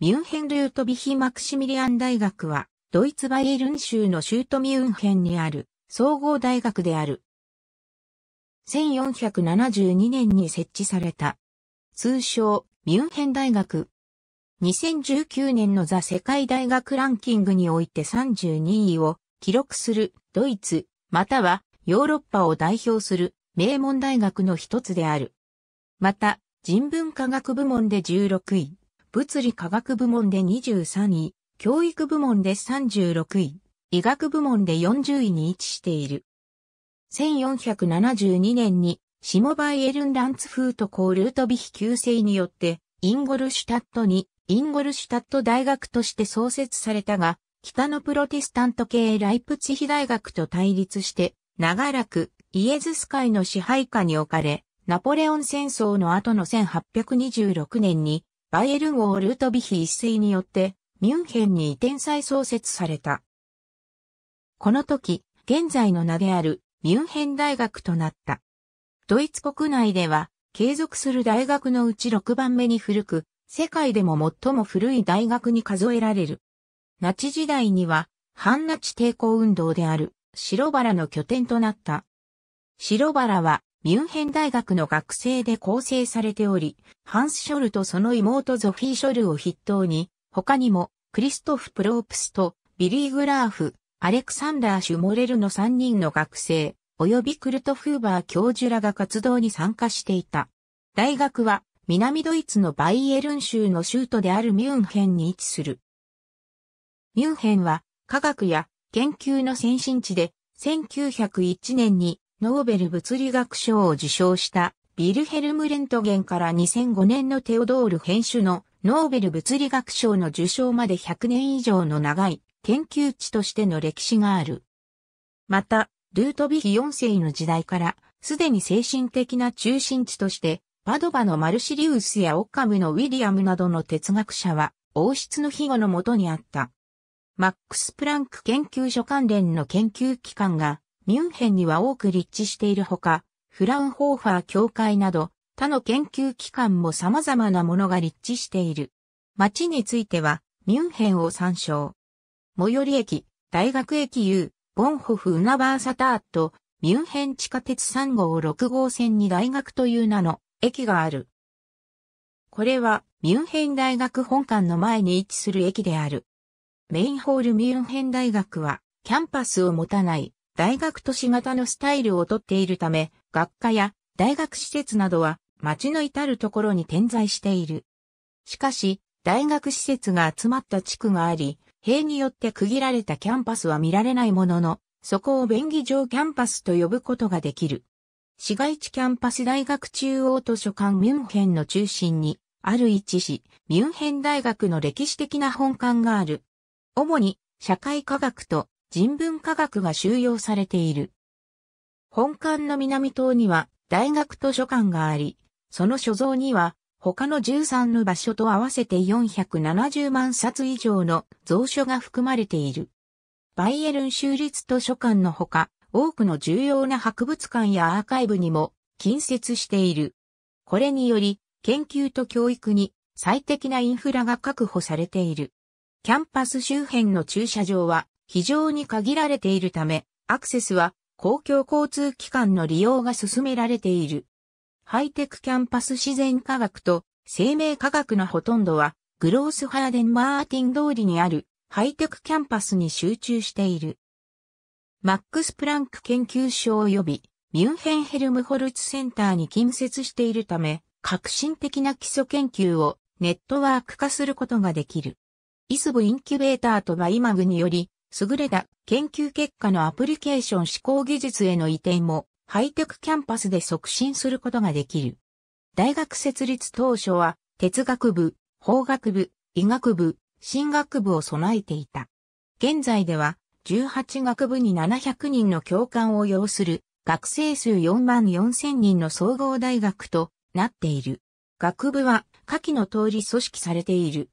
ミュンヘンルートビヒ・マクシミリアン大学は、ドイツバイエルン州のシュートミュンヘンにある総合大学である。1472年に設置された。通称、ミュンヘン大学。2019年のザ世界大学ランキングにおいて32位を記録するドイツ、またはヨーロッパを代表する名門大学の一つである。また、人文科学部門で16位、物理科学部門で23位、教育部門で36位、医学部門で40位に位置している。1472年に、シモバイエルンランツフートコールートビヒ旧姓によって、インゴルシュタットに、インゴルシュタット大学として創設されたが、北のプロテスタント系ライプツヒ大学と対立して、長らくイエズス会の支配下に置かれ、ナポレオン戦争の後の1826年に、バイエルン王ルートビヒ一世によって、ミュンヘンに移転再創設された。この時、現在の名であるミュンヘン大学となった。ドイツ国内では、継続する大学のうち6番目に古く、世界でも最も古い大学に数えられる。ナチ時代には、反ナチ抵抗運動である白バラの拠点となった。白バラはミュンヘン大学の学生で構成されており、ハンス・ショルとその妹ゾフィー・ショルを筆頭に、他にもクリストフ・プロープスとビリー・グラーフ、アレクサンダー・シュモレルの3人の学生、及びクルト・フーバー教授らが活動に参加していた。大学は南ドイツのバイエルン州の州都であるミュンヘンに位置する。ミュンヘンは科学や研究の先進地で、1901年にノーベル物理学賞を受賞したビルヘルム・レントゲンから2005年のテオドール編集のノーベル物理学賞の受賞まで100年以上の長い研究地としての歴史がある。また、ルートビヒ4世の時代からすでに精神的な中心地としてパドバのマルシリウスやオッカムのウィリアムなどの哲学者は王室の庇護のもとにあった。マックス・プランク研究所関連の研究機関がミュンヘンには多く立地しているほか、フラウンホーファー協会など他の研究機関も様々なものが立地している。街についてはミュンヘンを参照。最寄り駅、大学駅 U、ボンホフ・ウナバーサターとミュンヘン地下鉄3号6号線に大学という名の駅がある。これはミュンヘン大学本館の前に位置する駅である。メインホールミュンヘン大学は、キャンパスを持たない大学都市型のスタイルをとっているため、学科や大学施設などは街の至るところに点在している。しかし、大学施設が集まった地区があり、塀によって区切られたキャンパスは見られないものの、そこを便宜上キャンパスと呼ぶことができる。市街地キャンパス大学中央図書館ミュンヘンの中心に位置し、ミュンヘン大学の歴史的な本館がある。主に社会科学と人文科学が収容されている。本館の南棟には大学図書館があり、その所蔵には他の13の場所と合わせて470万冊以上の蔵書が含まれている。バイエルン州立図書館のほか、多くの重要な博物館やアーカイブにも近接している。これにより、研究と教育に最適なインフラが確保されている。キャンパス周辺の駐車場は非常に限られているため、アクセスは公共交通機関の利用が進められている。ハイテクキャンパス自然科学と生命科学のほとんどはグロースハーデルン・マーティンスリートにあるハイテクキャンパスに集中している。マックス・プランク研究所及びミュンヘンヘルムホルツセンターに近接しているため、革新的な基礎研究をネットワーク化することができる。 IZB インキュベーターと BioM AG により、優れた研究結果のアプリケーション志向技術への移転もハイテクキャンパスで促進することができる。大学設立当初は哲学部、法学部、医学部、進学部を備えていた。現在では18学部に700人の教官を要する学生数4万4千人の総合大学となっている。学部は下記の通り組織されている。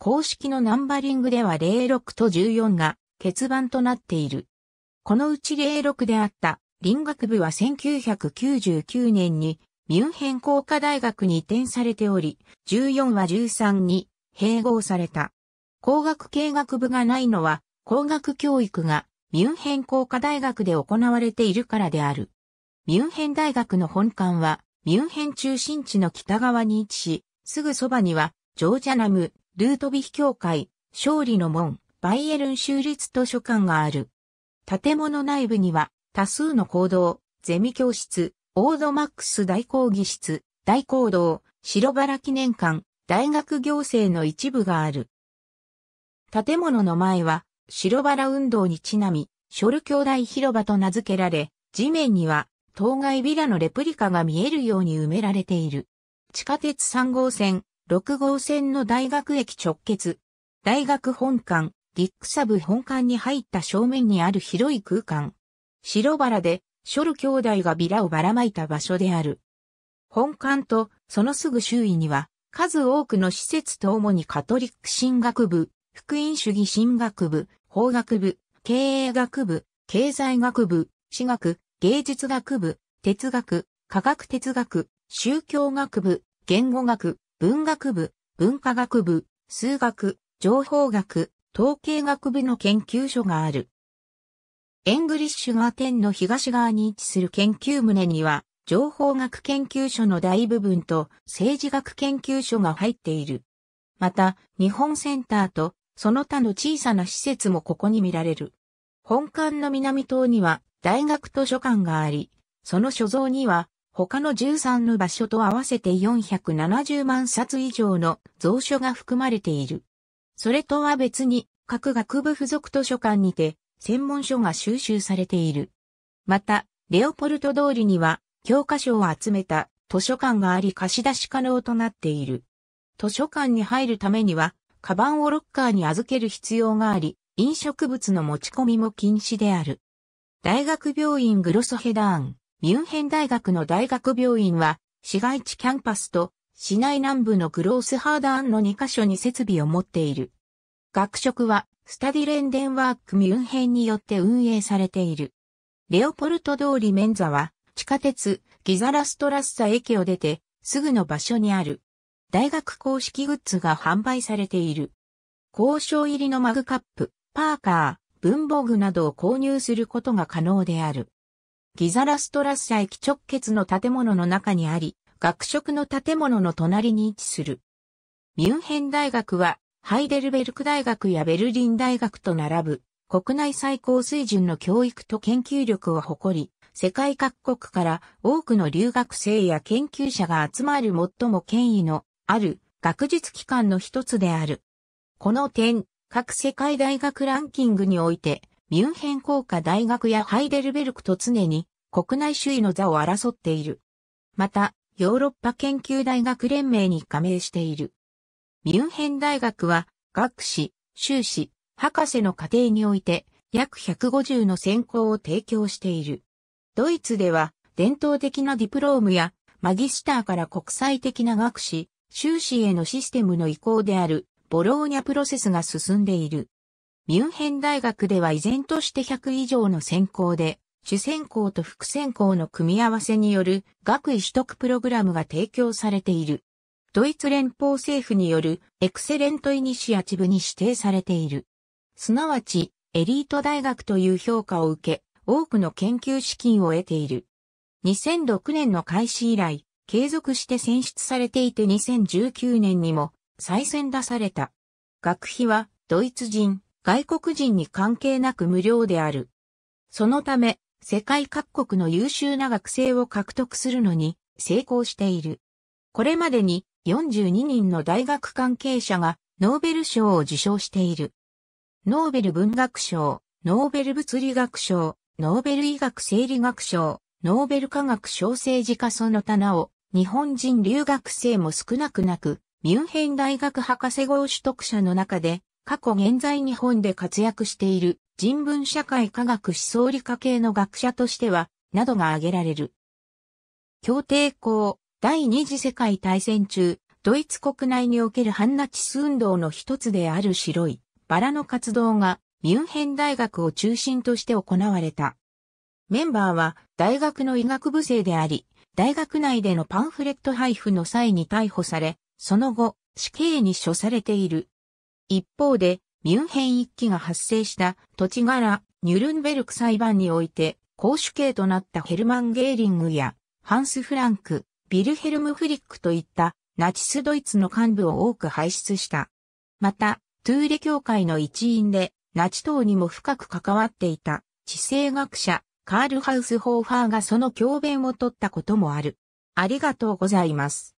公式のナンバリングでは06と14が欠番となっている。このうち06であった林学部は1999年にミュンヘン工科大学に移転されており、14は13に併合された。工学系学部がないのは、工学教育がミュンヘン工科大学で行われているからである。ミュンヘン大学の本館は、ミュンヘン中心地の北側に位置し、すぐそばには、ジョージャナム、ルートビヒ教会、勝利の門、バイエルン州立図書館がある。建物内部には、多数の講堂、ゼミ教室、オードマックス大講義室、大講堂、白原記念館、大学行政の一部がある。建物の前は、白原運動にちなみ、ショル兄弟広場と名付けられ、地面には、当該ビラのレプリカが見えるように埋められている。地下鉄3号線、6号線の大学駅直結。大学本館、ディックサブ本館に入った正面にある広い空間。白原で、ショル兄弟がビラをばらまいた場所である。本館とそのすぐ周囲には、数多くの施設と主にカトリック神学部、福音主義神学部、法学部、経営学部、経済学部、私学、芸術学部、哲学、科学哲学、宗教学部、言語学、文学部、文化学部、数学、情報学、統計学部の研究所がある。エングリッシュガーテンの東側に位置する研究棟には、情報学研究所の大部分と政治学研究所が入っている。また、日本センターとその他の小さな施設もここに見られる。本館の南棟には大学図書館があり、その所蔵には他の13の場所と合わせて470万冊以上の蔵書が含まれている。それとは別に各学部付属図書館にて専門書が収集されている。また、レオポルト通りには教科書を集めた図書館があり貸し出し可能となっている。図書館に入るためにはカバンをロッカーに預ける必要があり、飲食物の持ち込みも禁止である。大学病院グロスヘダーン、ミュンヘン大学の大学病院は、市街地キャンパスと市内南部のグロースハーダーンの2カ所に設備を持っている。学食は、スタディレンデンワークミュンヘンによって運営されている。レオポルト通りメンザは、地下鉄、ギザラストラッサ駅を出て、すぐの場所にある。大学公式グッズが販売されている。交渉入りのマグカップ、パーカー、文房具などを購入することが可能である。ギザラストラッサ駅直結の建物の中にあり、学食の建物の隣に位置する。ミュンヘン大学は、ハイデルベルク大学やベルリン大学と並ぶ、国内最高水準の教育と研究力を誇り、世界各国から多くの留学生や研究者が集まる最も権威のある学術機関の一つである。この点、各世界大学ランキングにおいて、ミュンヘン工科大学やハイデルベルクと常に国内首位の座を争っている。また、ヨーロッパ研究大学連盟に加盟している。ミュンヘン大学は、学士、修士、博士の過程において、約150の専攻を提供している。ドイツでは、伝統的なディプロームや、マギスターから国際的な学士、修士へのシステムの移行であるボローニャプロセスが進んでいる。ミュンヘン大学では依然として100以上の専攻で、主専攻と副専攻の組み合わせによる学位取得プログラムが提供されている。ドイツ連邦政府によるエクセレントイニシアチブに指定されている。すなわち、エリート大学という評価を受け、多くの研究資金を得ている。2006年の開始以来、継続して選出されていて2019年にも再選出された。学費はドイツ人、外国人に関係なく無料である。そのため、世界各国の優秀な学生を獲得するのに成功している。これまでに42人の大学関係者がノーベル賞を受賞している。ノーベル文学賞、ノーベル物理学賞、ノーベル医学生理学賞、ノーベル科学小政治家その他なお、日本人留学生も少なくなく、ミュンヘン大学博士号取得者の中で、過去現在日本で活躍している人文社会科学思想理科系の学者としては、などが挙げられる。協定校、第二次世界大戦中、ドイツ国内における反ナチス運動の一つである白いバラの活動がミュンヘン大学を中心として行われた。メンバーは大学の医学部生であり、大学内でのパンフレット配布の際に逮捕され、その後、死刑に処されている。一方で、ミュンヘン一揆が発生した土地柄ニュルンベルク裁判において、公主刑となったヘルマン・ゲーリングやハンス・フランク、ビルヘルム・フリックといったナチスドイツの幹部を多く輩出した。また、トゥーレ教会の一員で、ナチ党にも深く関わっていた地政学者カールハウス・ホーファーがその教鞭を取ったこともある。ありがとうございます。